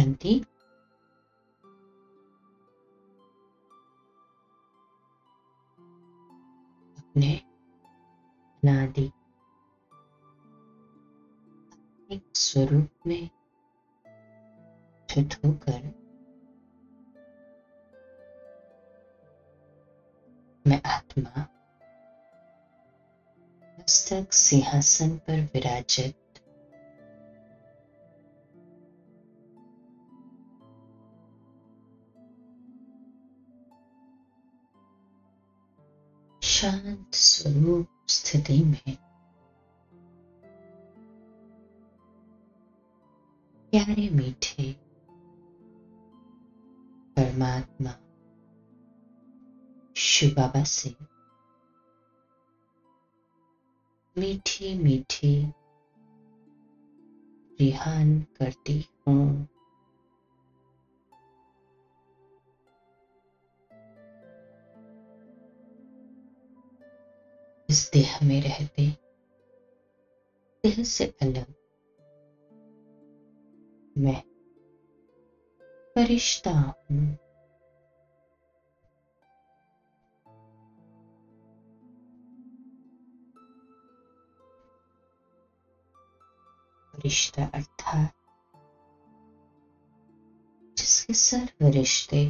शांति अपने अनादि। स्वरूप में स्थित होकर मैं आत्मा मस्तक सिंहासन पर विराजित स्वरूप स्थिति में। प्यारे मीठे परमात्मा शिव बाबा से मीठी मीठी रिहान करती हूँ। इस देह में रहते, देह से अलग। मैं फरिश्ता हूँ। फरिश्ता अर्थात जिसके सर्व रिश्ते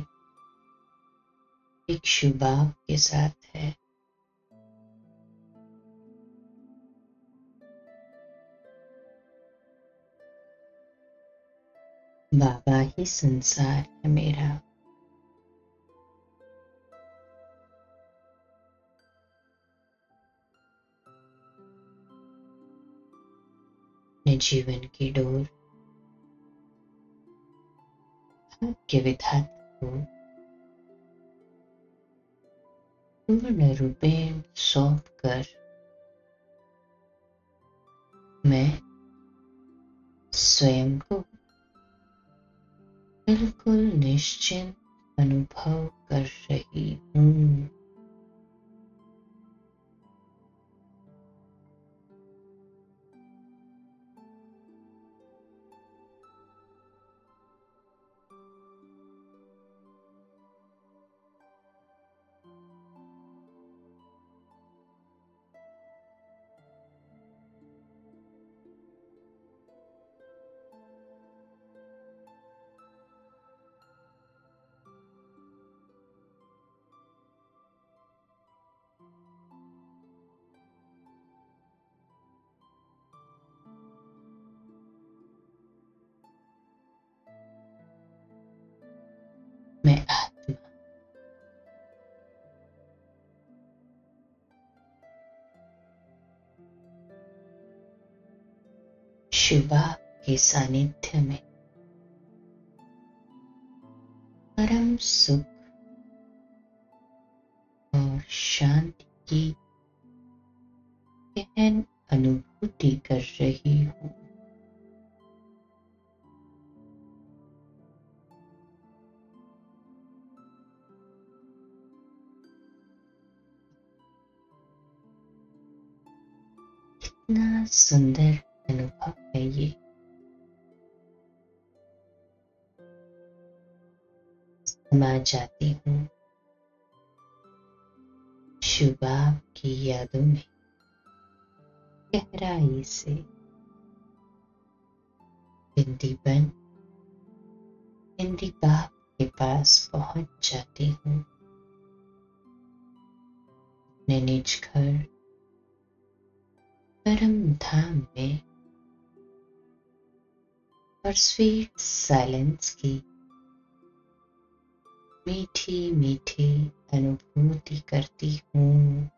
एक शुभाव के साथ है। बाबा ही संसार है मेरा। जीवन की डोर भाग्य विधाता को, पूर्ण रूपेण सौंप कर मैं स्वयं को बिल्कुल निश्चिंत अनुभव कर रही हूँ। शिवा के सानिध्य में। परम सुख और शांति की गहन अनुभूति कर रही हूँ। सुंदर समा जाती हूँ शुभाब की यादों में गहराई से बिंदी बन, बिंदी बाप के पास पहुँच जाती हूँ। अपने निज घर, परम धाम में और स्वीट साइलेंस की। मीठी मीठी अनुभूति करती हूँ।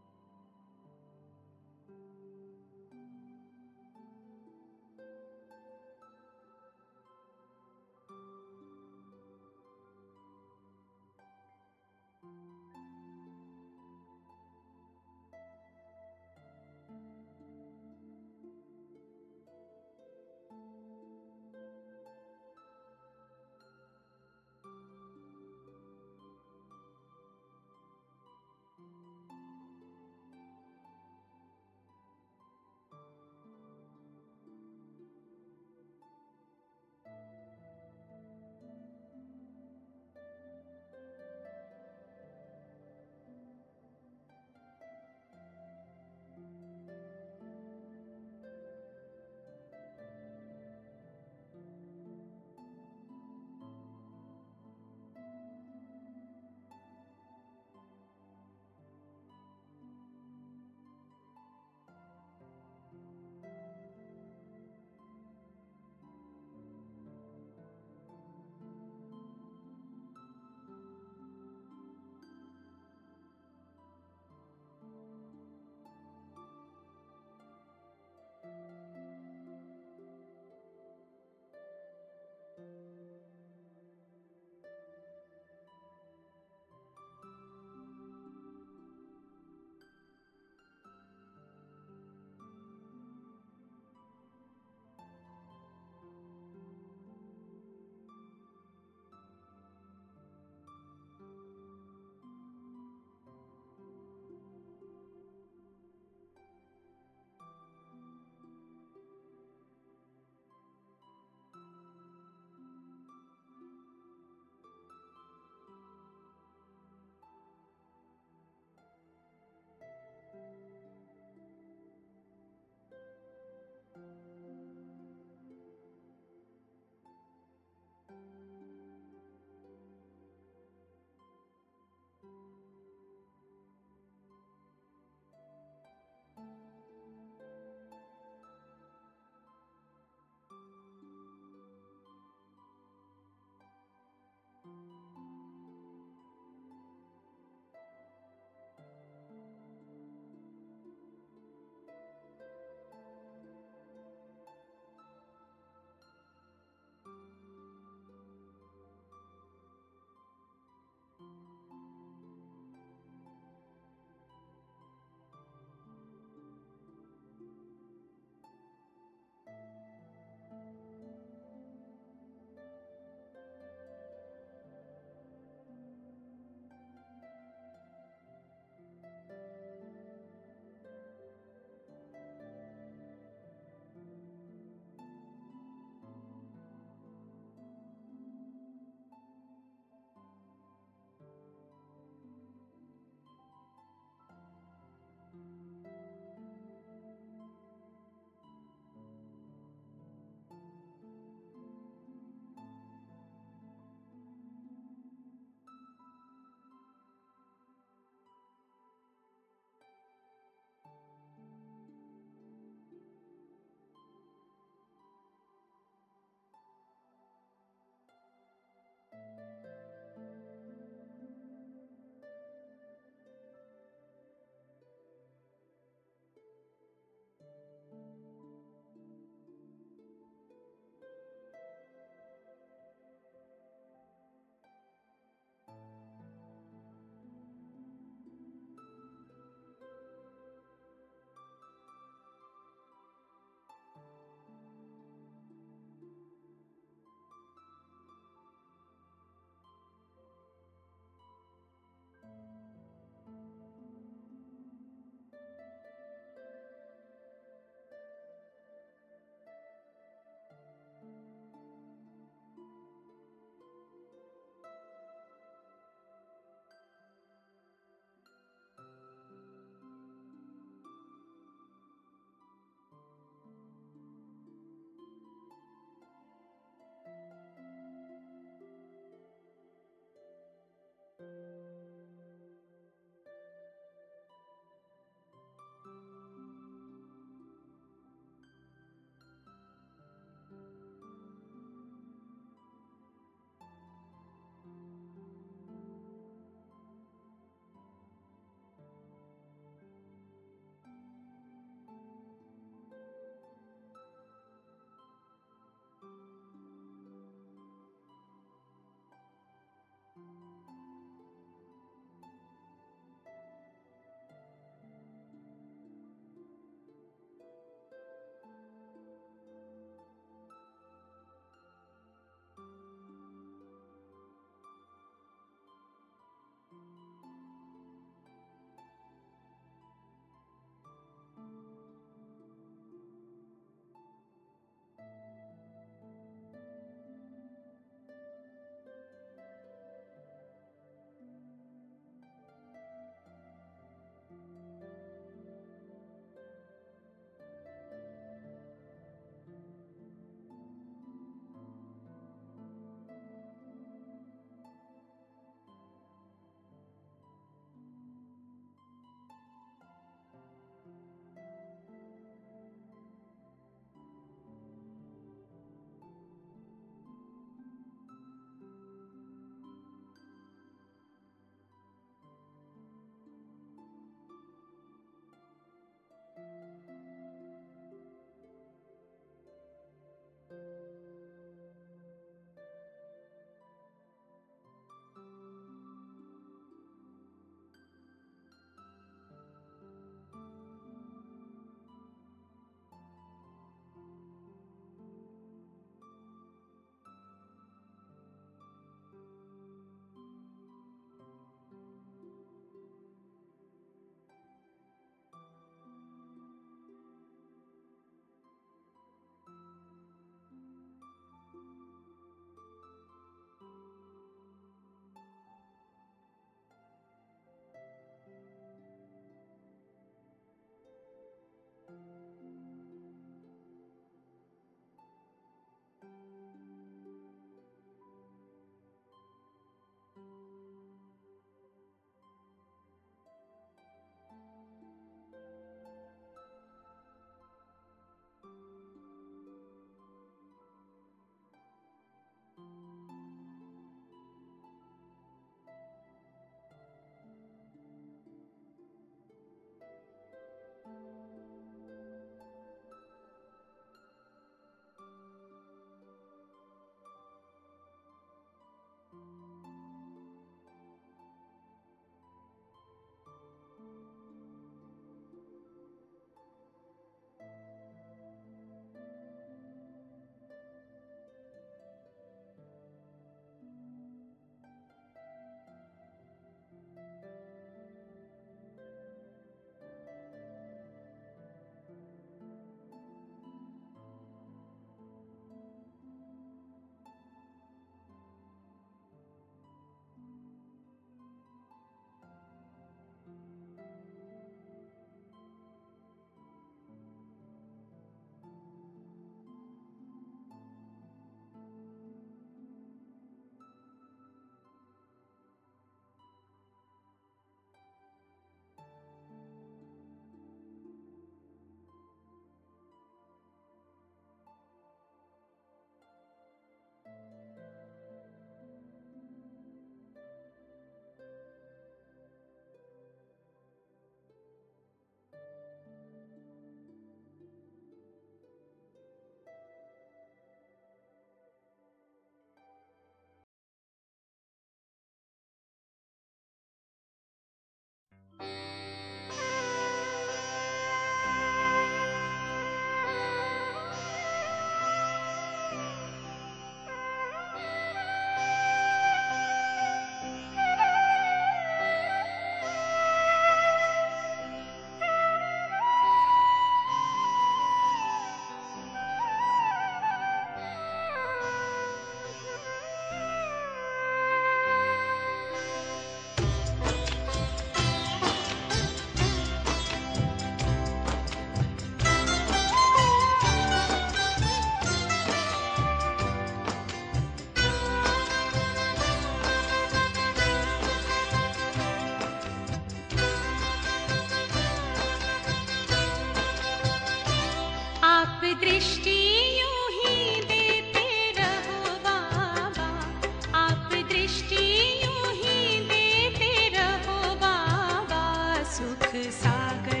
सुख सागर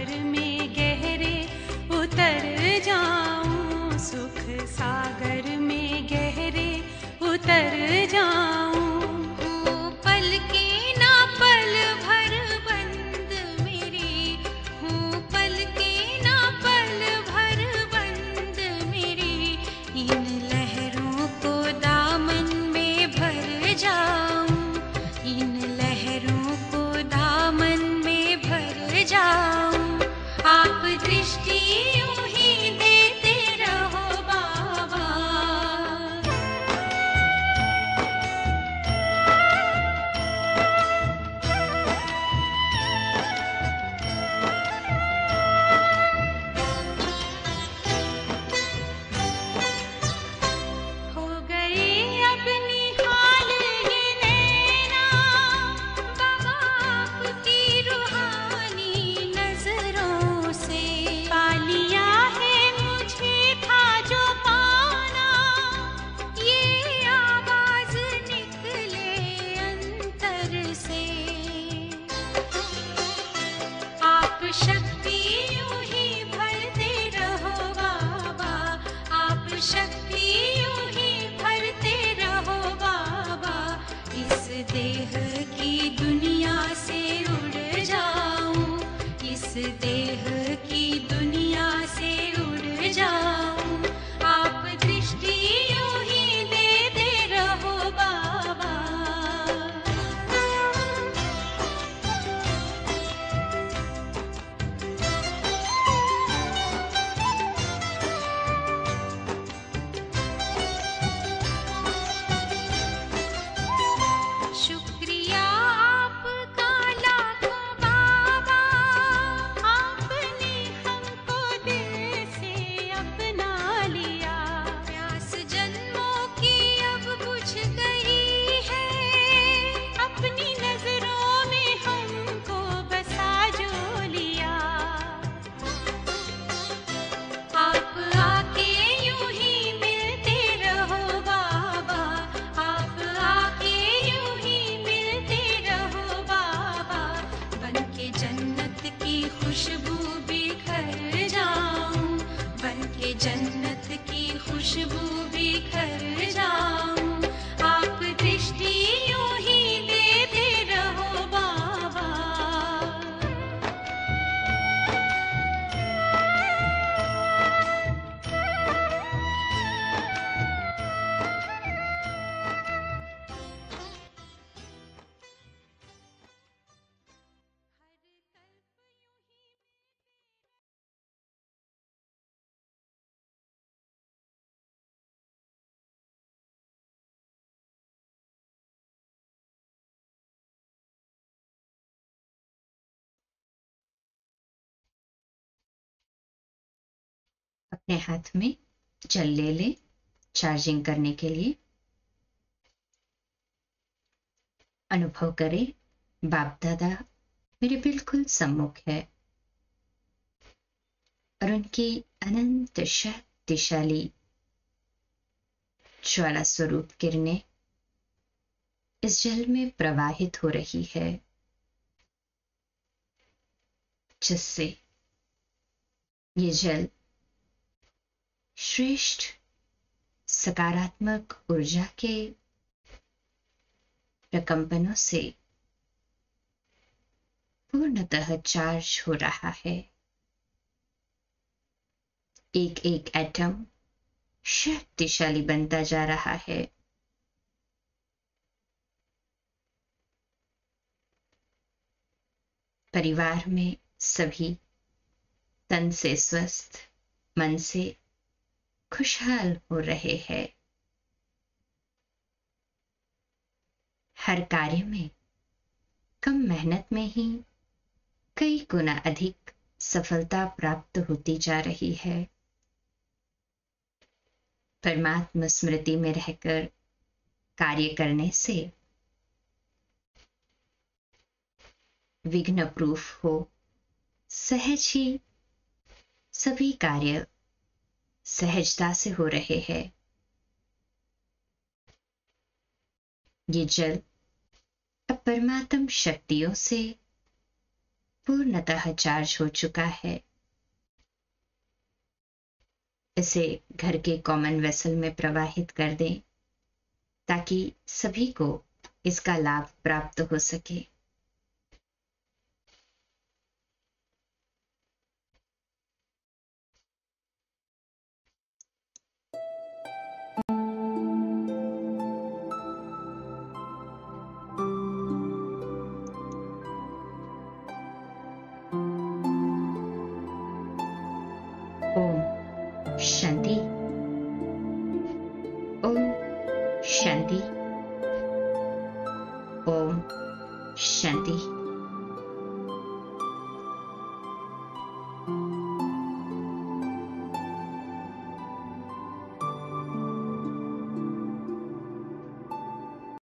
अपने हाथ में जल ले ले चार्जिंग करने के लिए। अनुभव करें, बाप दादा मेरे बिल्कुल सम्मुख है और उनकी अनंत शक्तिशाली ज्वाला स्वरूप किरणें इस जल में प्रवाहित हो रही है, जिससे ये जल श्रेष्ठ सकारात्मक ऊर्जा के प्रकंपनों से पूर्णतः चार्ज हो रहा है एक एक एटम शक्तिशाली बनता जा रहा है परिवार में सभी तन से स्वस्थ मन से खुशहाल हो रहे हैं। हर कार्य में कम मेहनत में ही कई गुना अधिक सफलता प्राप्त होती जा रही है। परमात्मा स्मृति में रहकर कार्य करने से विघ्न प्रूफ हो। सहज ही सभी कार्य सहजता से हो रहे हैं। ये जल अब परमात्म शक्तियों से पूर्णतः चार्ज हो चुका है। इसे घर के कॉमन वेसल में प्रवाहित कर दें, ताकि सभी को इसका लाभ प्राप्त हो सके।